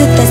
se